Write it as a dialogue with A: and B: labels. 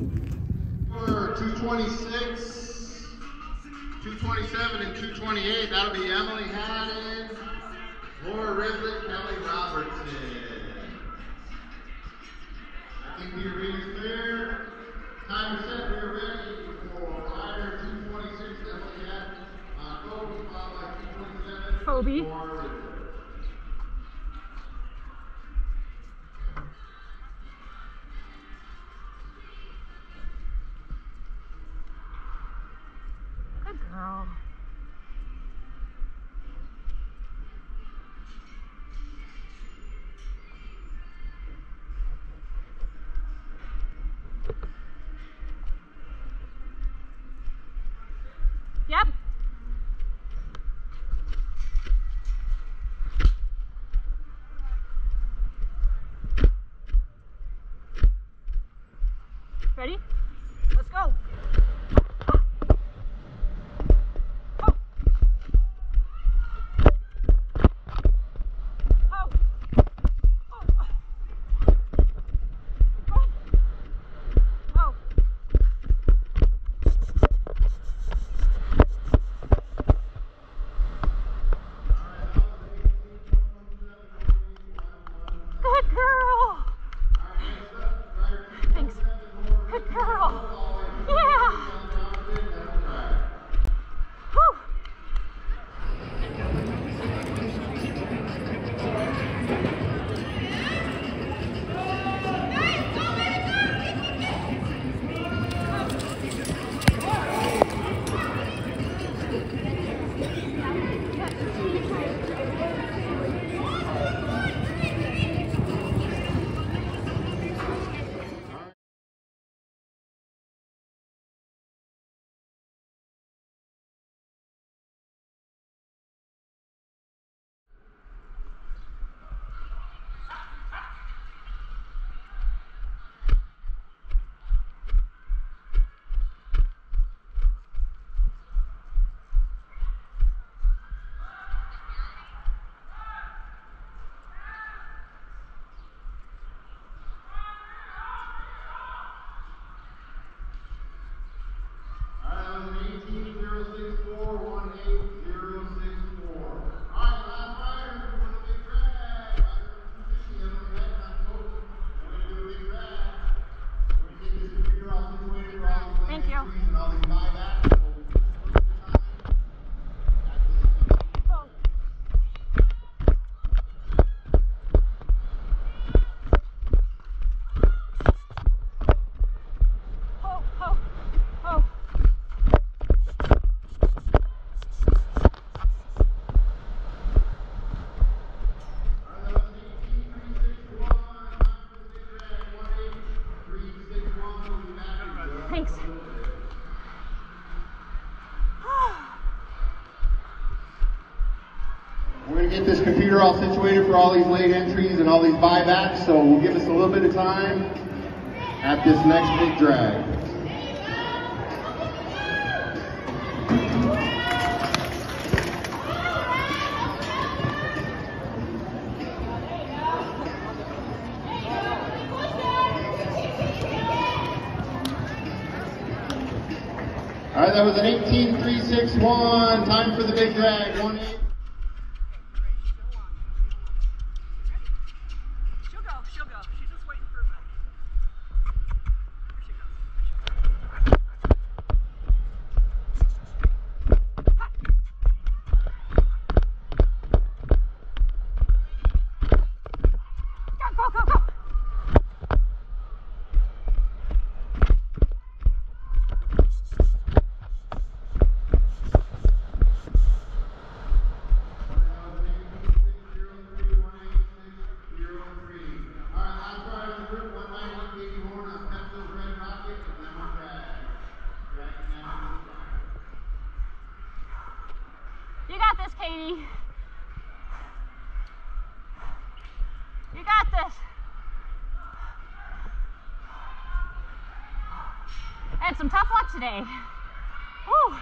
A: Number 226, 227, and 228. That'll be Emily Haddon, Laura Rislett, Kelly Robertson. I think we are ready clear. Time is set. We are ready for rider 226, Emily Haddon. Uh, Kobe, followed by 227.
B: Kobe. Girl. Yep. Ready?
A: Get this computer all situated for all these late entries and all these buybacks, so we'll give us a little bit of time at this next big drag. All right, that was an 18-361. Time for the big drag. One
B: got this, Katie. You got this. Had some tough luck today. Whew.